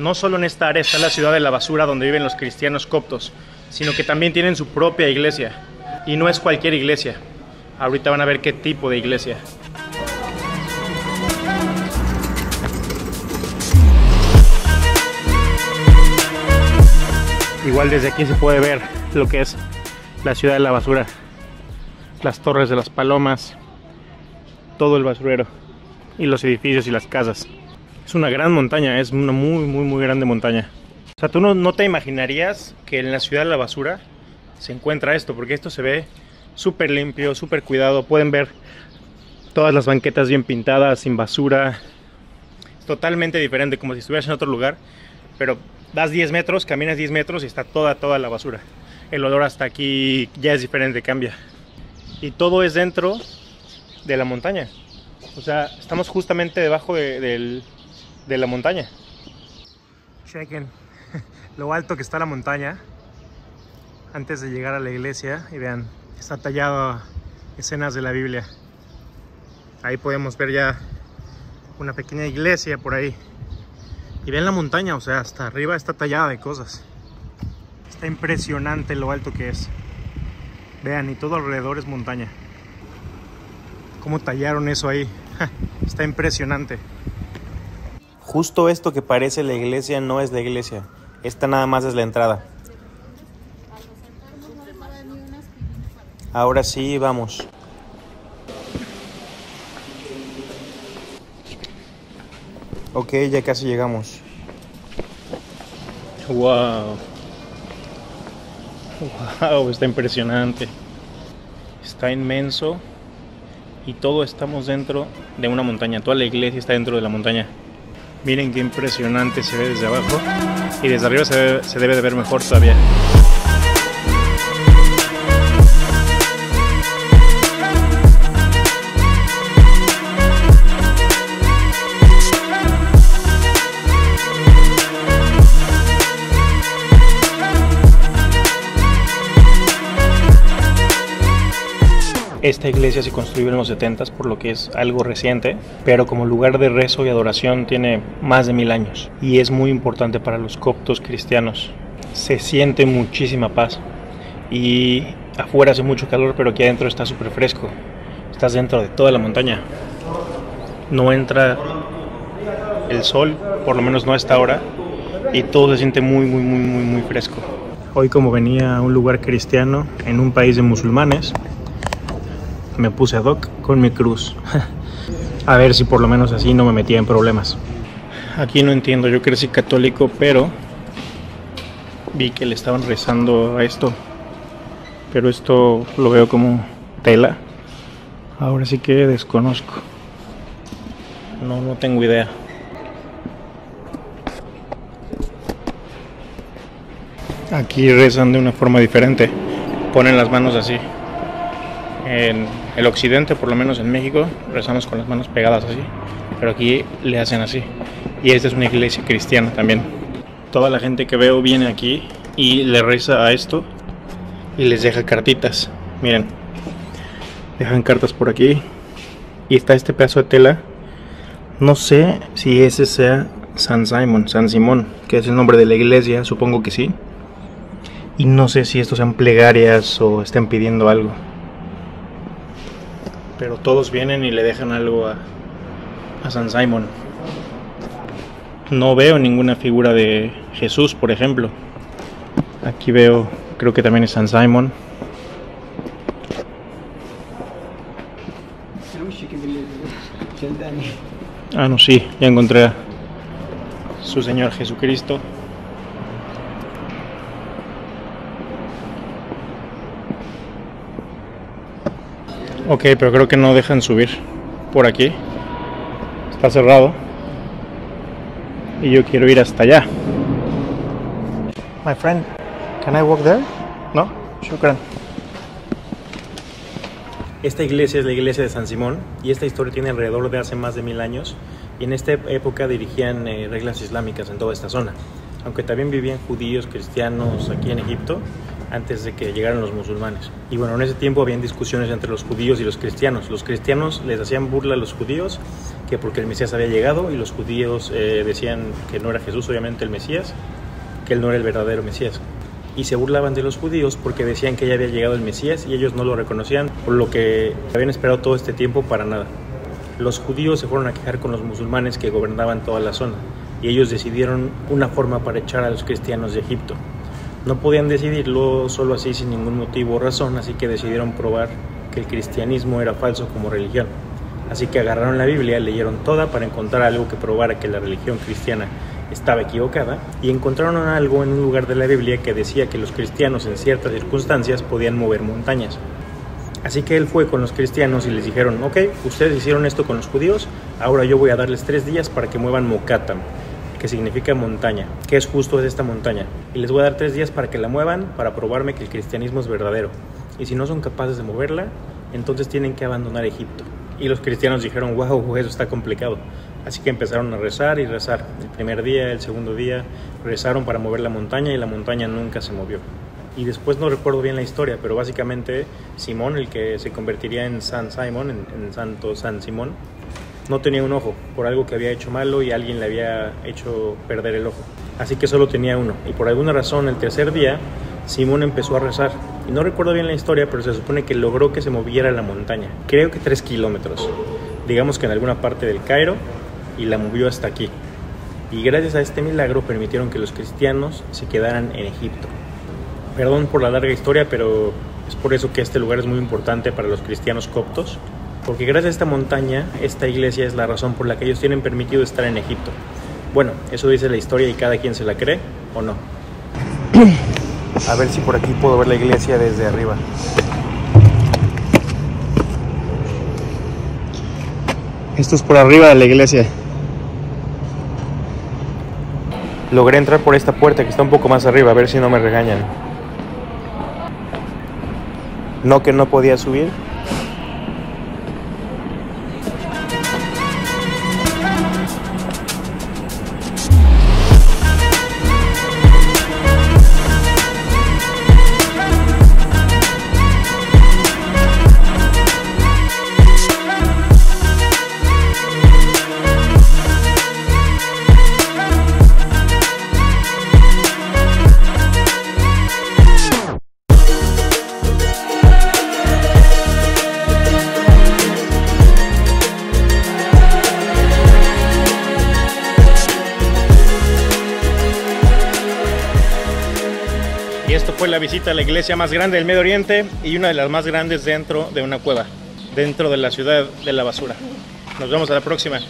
No solo en esta área está la ciudad de la basura donde viven los cristianos coptos, sino que también tienen su propia iglesia. Y no es cualquier iglesia. Ahorita van a ver qué tipo de iglesia. Igual desde aquí se puede ver lo que es la ciudad de la basura, las torres de las palomas, todo el basurero y los edificios y las casas. Es una gran montaña, es una muy, muy, muy grande montaña. O sea, tú no, no te imaginarías que en la ciudad de la basura se encuentra esto, porque esto se ve súper limpio, súper cuidado. Pueden ver todas las banquetas bien pintadas, sin basura. Totalmente diferente, como si estuvieras en otro lugar. Pero das 10 metros, caminas 10 metros y está toda, toda la basura. El olor hasta aquí ya es diferente, cambia. Y todo es dentro de la montaña. O sea, estamos justamente debajo de, del- de la montaña. Chequen lo alto que está la montaña antes de llegar a la iglesia y vean, está tallado escenas de la Biblia. Ahí podemos ver ya una pequeña iglesia por ahí. Y ven la montaña, o sea, hasta arriba está tallada de cosas. Está impresionante lo alto que es. Vean, y todo alrededor es montaña. ¿Cómo tallaron eso ahí? Está impresionante. Justo esto que parece la iglesia no es la iglesia. Esta nada más es la entrada. Ahora sí, vamos. Ok, ya casi llegamos. Wow. Wow, está impresionante. Está inmenso. Y todo estamos dentro de una montaña. Toda la iglesia está dentro de la montaña. Miren qué impresionante se ve desde abajo. Y desde arriba se, debe de ver mejor todavía. Esta iglesia se construyó en los 70 por lo que es algo reciente, pero como lugar de rezo y adoración tiene más de mil años y es muy importante para los coptos cristianos. Se siente muchísima paz y afuera hace mucho calor, pero aquí adentro está súper fresco. Estás dentro de toda la montaña. No entra el sol, por lo menos no a esta hora, y todo se siente muy, muy, muy, muy, muy fresco. Hoy como venía a un lugar cristiano en un país de musulmanes, me puse ad hoc con mi cruz. A ver si por lo menos así no me metía en problemas. Aquí no entiendo, yo crecí católico, pero vi que le estaban rezando a esto. Pero esto lo veo como tela. Ahora sí que desconozco. No, no tengo idea. Aquí rezan de una forma diferente. Ponen las manos así. En el occidente, por lo menos en México, rezamos con las manos pegadas así. Pero aquí le hacen así. Y esta es una iglesia cristiana también. Toda la gente que veo viene aquí y le reza a esto y les deja cartitas. Miren, dejan cartas por aquí. Y está este pedazo de tela. No sé si ese sea San Simon, San Simón, que es el nombre de la iglesia, supongo que sí. Y no sé si estos sean plegarias o estén pidiendo algo. Pero todos vienen y le dejan algo a, a San Simon. No veo ninguna figura de Jesús, por ejemplo. Aquí veo, creo que también es San Simon. Ah, no, sí, ya encontré a su Señor Jesucristo. Ok, pero creo que no dejan subir por aquí. Está cerrado. Y yo quiero ir hasta allá. My friend, can I walk there? No, shukran. Esta iglesia es la iglesia de San Simón y esta historia tiene alrededor de hace más de mil años y en esta época dirigían eh, reglas islámicas en toda esta zona. Aunque también vivían judíos, cristianos aquí en Egipto antes de que llegaran los musulmanes. Y bueno, en ese tiempo habían discusiones entre los judíos y los cristianos. Los cristianos les hacían burla a los judíos que porque el Mesías había llegado y los judíos eh, decían que no era Jesús, obviamente el Mesías, que él no era el verdadero Mesías. Y se burlaban de los judíos porque decían que ya había llegado el Mesías y ellos no lo reconocían, por lo que habían esperado todo este tiempo para nada. Los judíos se fueron a quejar con los musulmanes que gobernaban toda la zona y ellos decidieron una forma para echar a los cristianos de Egipto. No podían decidirlo solo así sin ningún motivo o razón, así que decidieron probar que el cristianismo era falso como religión. Así que agarraron la Biblia, leyeron toda para encontrar algo que probara que la religión cristiana estaba equivocada y encontraron algo en un lugar de la Biblia que decía que los cristianos en ciertas circunstancias podían mover montañas. Así que él fue con los cristianos y les dijeron, ok, ustedes hicieron esto con los judíos, ahora yo voy a darles tres días para que muevan Mokatam, que significa montaña, que es justo esta montaña. Y les voy a dar tres días para que la muevan, para probarme que el cristianismo es verdadero. Y si no son capaces de moverla, entonces tienen que abandonar Egipto. Y los cristianos dijeron, wow, eso está complicado. Así que empezaron a rezar y rezar. El primer día, el segundo día, rezaron para mover la montaña y la montaña nunca se movió. Y después no recuerdo bien la historia, pero básicamente Simón, el que se convertiría en San Simón, en Santo San Simón, no tenía un ojo por algo que había hecho malo y alguien le había hecho perder el ojo. Así que solo tenía uno. Y por alguna razón, el tercer día, Simón empezó a rezar. Y no recuerdo bien la historia, pero se supone que logró que se moviera la montaña. Creo que tres kilómetros. Digamos que en alguna parte del Cairo y la movió hasta aquí. Y gracias a este milagro permitieron que los cristianos se quedaran en Egipto. Perdón por la larga historia, pero es por eso que este lugar es muy importante para los cristianos coptos. Porque gracias a esta montaña, esta iglesia es la razón por la que ellos tienen permitido estar en Egipto. Bueno, eso dice la historia y cada quien se la cree o no. A ver si por aquí puedo ver la iglesia desde arriba. Esto es por arriba de la iglesia. Logré entrar por esta puerta que está un poco más arriba, a ver si no me regañan. No que no podía subir. Fue la visita a la iglesia más grande del Medio Oriente y una de las más grandes dentro de una cueva, dentro de la ciudad de la basura. Nos vemos a la próxima.